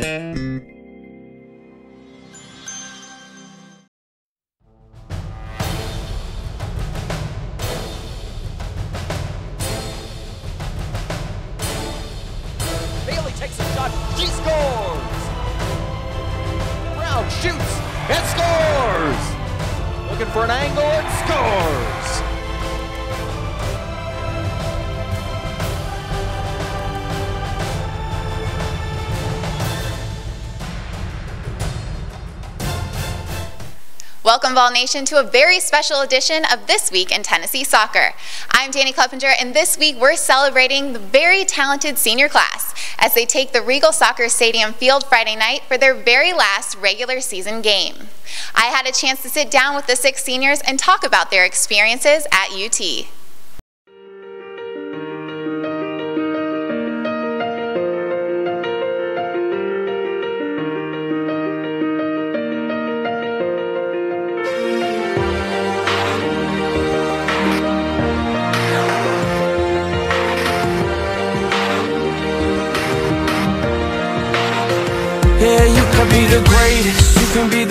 Bailey takes a shot. She scores. Brown shoots and scores. Looking for an angle and scores. Welcome, Vol Nation, to a very special edition of This Week in Tennessee Soccer. I'm Danny Kleppinger, and this week we're celebrating the very talented senior class as they take the Regal Soccer Stadium field Friday night for their very last regular season game. I had a chance to sit down with the six seniors and talk about their experiences at UT.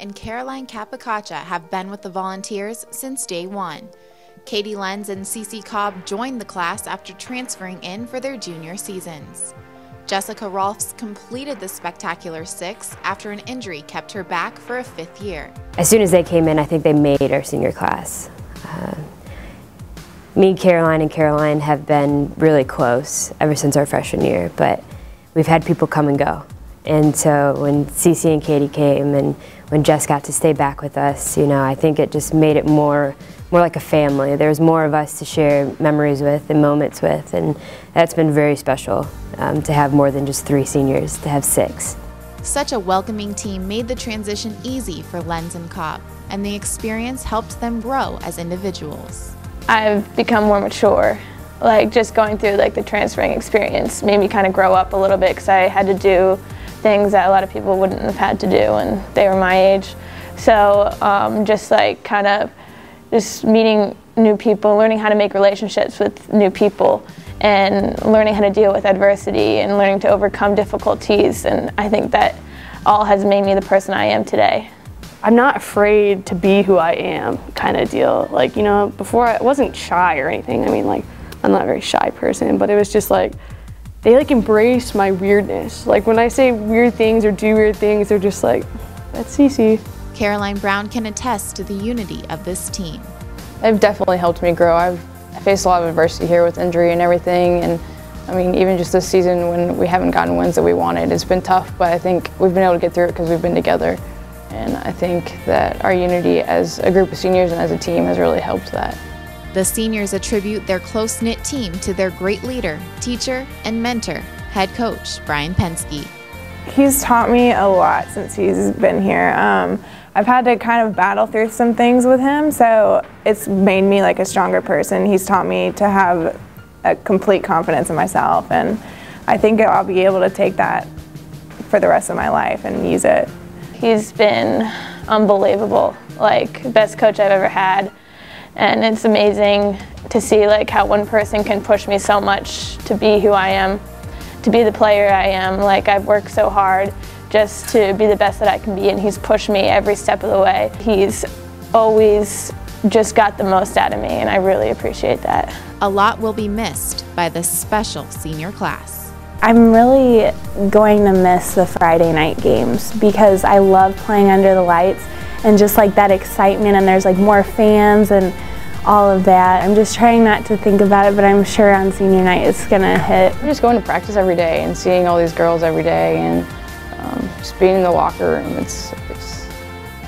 and Caroline Capicacha have been with the volunteers since day one. Katie Lenz and Cece Cobb joined the class after transferring in for their junior seasons. Jessica Rolfs completed the spectacular six after an injury kept her back for a fifth year. As soon as they came in, I think they made our senior class. Uh, me, Caroline, and Caroline have been really close ever since our freshman year, but we've had people come and go. And so when Cece and Katie came and when Jess got to stay back with us, you know, I think it just made it more, more like a family. There's more of us to share memories with and moments with, and that's been very special um, to have more than just three seniors, to have six. Such a welcoming team made the transition easy for Lenz and Cobb, and the experience helped them grow as individuals. I've become more mature. Like just going through like the transferring experience made me kind of grow up a little bit because I had to do things that a lot of people wouldn't have had to do when they were my age. So um, just like kind of just meeting new people, learning how to make relationships with new people and learning how to deal with adversity and learning to overcome difficulties and I think that all has made me the person I am today. I'm not afraid to be who I am kind of deal. Like, you know, before I wasn't shy or anything. I mean, like, I'm not a very shy person, but it was just like, they like embrace my weirdness. Like, when I say weird things or do weird things, they're just like, that's Cece. Caroline Brown can attest to the unity of this team. They've definitely helped me grow. I've faced a lot of adversity here with injury and everything, and I mean, even just this season when we haven't gotten wins that we wanted, it's been tough, but I think we've been able to get through it because we've been together. And I think that our unity as a group of seniors and as a team has really helped that. The seniors attribute their close knit team to their great leader, teacher, and mentor, head coach Brian Pensky. He's taught me a lot since he's been here. Um, I've had to kind of battle through some things with him, so it's made me like a stronger person. He's taught me to have a complete confidence in myself, and I think I'll be able to take that for the rest of my life and use it. He's been unbelievable, like best coach I've ever had. And it's amazing to see like how one person can push me so much to be who I am, to be the player I am. Like I've worked so hard just to be the best that I can be and he's pushed me every step of the way. He's always just got the most out of me and I really appreciate that. A lot will be missed by this special senior class. I'm really going to miss the Friday night games because I love playing under the lights and just like that excitement and there's like more fans and all of that. I'm just trying not to think about it, but I'm sure on senior night it's gonna hit. I'm just going to practice every day and seeing all these girls every day and Um, just being in the locker room, it's, it's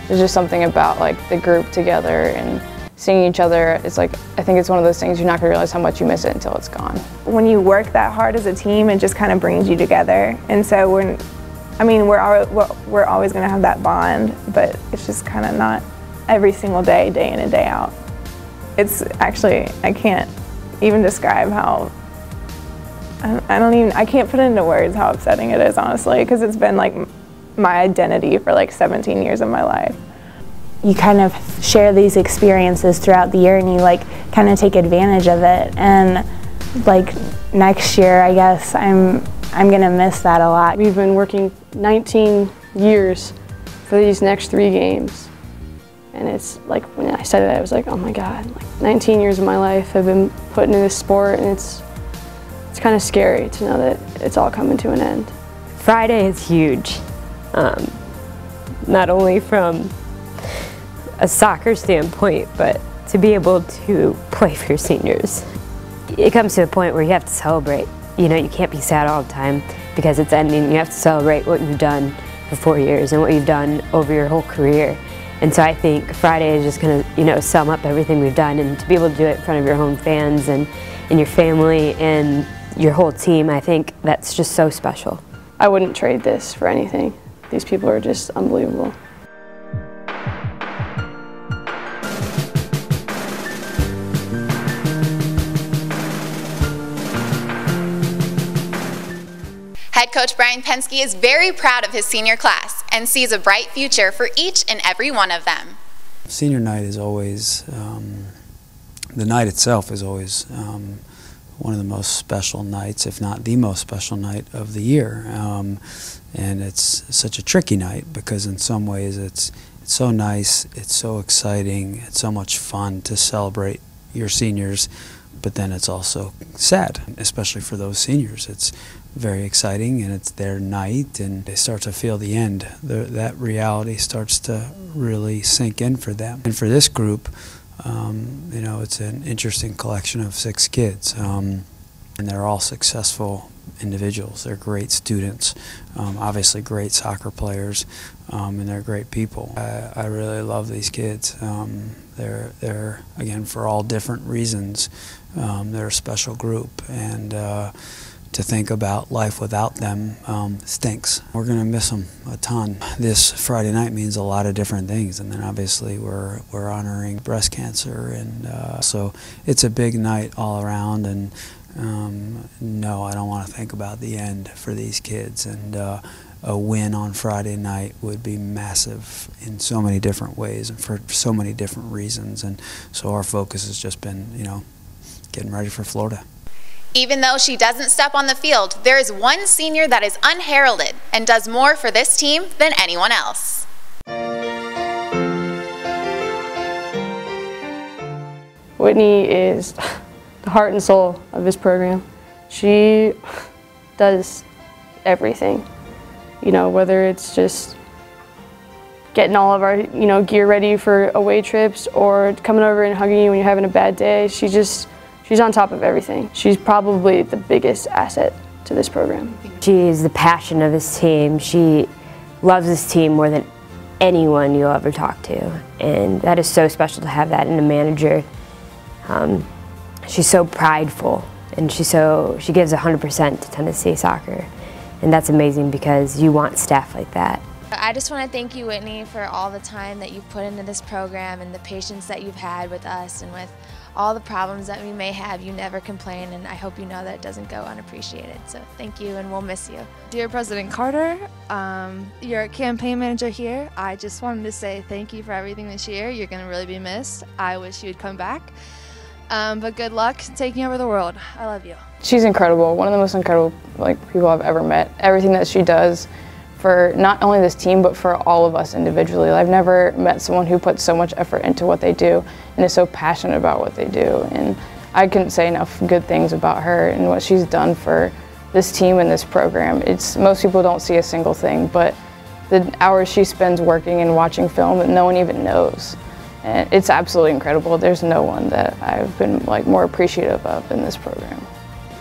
there's just something about like the group together and seeing each other. It's like I think it's one of those things you're not gonna realize how much you miss it until it's gone. When you work that hard as a team, it just kind of brings you together. And so we're, I mean, we're we're always going to have that bond, but it's just kind of not every single day, day in and day out. It's actually I can't even describe how. I don't- even I can't put into words how upsetting it is honestly because it's been like my identity for like 17 years of my life. you kind of share these experiences throughout the year and you like kind of take advantage of it and like next year i guess i'm i'm gonna miss that a lot We've been working 19 years for these next three games. And it's like when I said it, I was like, oh my God, like 19 years of my life have been put into this sport and it's it's kind of scary to know that it's all coming to an end. Friday is huge, um, not only from a soccer standpoint, but to be able to play for your seniors. It comes to a point where you have to celebrate. You know, you can't be sad all the time because it's ending. You have to celebrate what you've done for four years and what you've done over your whole career. And so I think Friday is just going to, you know, sum up everything we've done and to be able to do it in front of your home fans and, and your family and your whole team, I think that's just so special. I wouldn't trade this for anything. These people are just unbelievable. Head coach Brian Pensky is very proud of his senior class and sees a bright future for each and every one of them. Senior night is always, um, the night itself is always um, one of the most special nights, if not the most special night of the year. Um, and it's such a tricky night because in some ways it's, it's so nice, it's so exciting, it's so much fun to celebrate your seniors, but then it's also sad, especially for those seniors. It's very exciting and it's their night and they start to feel the end. The, that reality starts to really sink in for them. And for this group, um, you know, it's an interesting collection of six kids. Um, and they're all successful individuals. They're great students, um, obviously great soccer players, um, and they're great people. I, I really love these kids. Um, they're, they're, again, for all different reasons, um, they're a special group. And uh, to think about life without them um, stinks. We're going to miss them a ton. This Friday night means a lot of different things, and then obviously we're we're honoring breast cancer, and uh, so it's a big night all around. And um, no, I don't want to think about the end for these kids. And uh, a win on Friday night would be massive in so many different ways and for so many different reasons. And so our focus has just been, you know, getting ready for Florida. Even though she doesn't step on the field, there is one senior that is unheralded and does more for this team than anyone else. Whitney is the heart and soul of this program. She does everything. You know, whether it's just getting all of our, you know, gear ready for away trips or coming over and hugging you when you're having a bad day. She just, she's on top of everything. She's probably the biggest asset to this program. She is the passion of this team. She loves this team more than anyone you'll ever talk to. And that is so special to have that in a manager. Um, she's so prideful and she's so, she gives 100% to Tennessee soccer. And that's amazing because you want staff like that. I just want to thank you, Whitney, for all the time that you've put into this program and the patience that you've had with us and with all the problems that we may have. You never complain, and I hope you know that it doesn't go unappreciated. So thank you, and we'll miss you. Dear President Carter, um, your campaign manager here, I just wanted to say thank you for everything this year. You're going to really be missed. I wish you would come back. Um, but good luck taking over the world. I love you. She's incredible. One of the most incredible like people I've ever met. Everything that she does for not only this team but for all of us individually. I've never met someone who puts so much effort into what they do and is so passionate about what they do. And I couldn't say enough good things about her and what she's done for this team and this program. It's most people don't see a single thing, but the hours she spends working and watching film that no one even knows. And it's absolutely incredible. There's no one that I've been like more appreciative of in this program.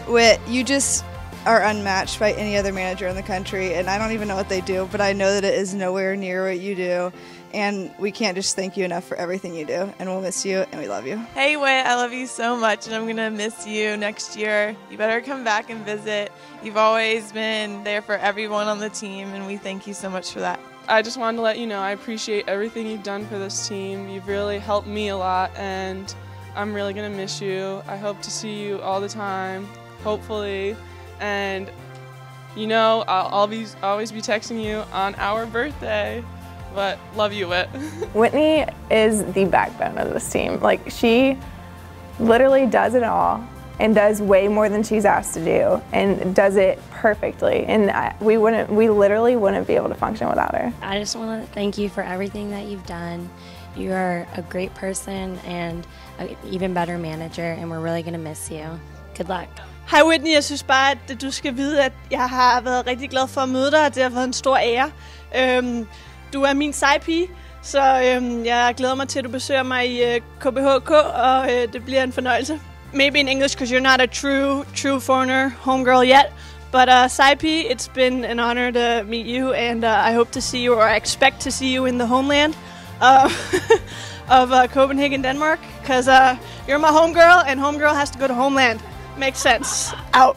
Whit, you just are unmatched by any other manager in the country, and I don't even know what they do, but I know that it is nowhere near what you do. And we can't just thank you enough for everything you do, and we'll miss you, and we love you. Hey, Whit, I love you so much, and I'm gonna miss you next year. You better come back and visit. You've always been there for everyone on the team, and we thank you so much for that. I just wanted to let you know I appreciate everything you've done for this team. You've really helped me a lot, and I'm really gonna miss you. I hope to see you all the time, hopefully, and you know I'll always always be texting you on our birthday. But love you, Whit. Whitney is the backbone of this team. Like she literally does it all and does way more than she's asked to do and does it perfectly. And I, we wouldn't, we literally wouldn't be able to function without her. I just want to thank you for everything that you've done. You are a great person and an even better manager, and we're really going to miss you. Good luck. Hej Whitney, jeg synes bare, at du skal vide, at jeg har været rigtig glad for at møde dig, og det har været en stor ære. Øhm, du er min sejpige, så øhm, jeg glæder mig til, at du besøger mig i øh, KBHK, og øh, det bliver en fornøjelse. Maybe in English, because you're not a true, true foreigner homegirl yet. But uh, Saipi, it's been an honor to meet you, and uh, I hope to see you, or I expect to see you in the homeland uh, of uh, Copenhagen, Denmark, because uh, you're my homegirl, and homegirl has to go to homeland. Makes sense. Out.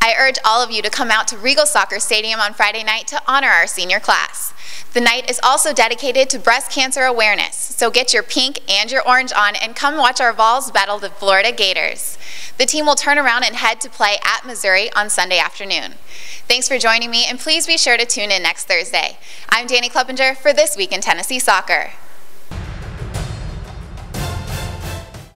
I urge all of you to come out to Regal Soccer Stadium on Friday night to honor our senior class. The night is also dedicated to breast cancer awareness, so get your pink and your orange on and come watch our Vols battle the Florida Gators. The team will turn around and head to play at Missouri on Sunday afternoon. Thanks for joining me, and please be sure to tune in next Thursday. I'm Danny Kleppinger for This Week in Tennessee Soccer.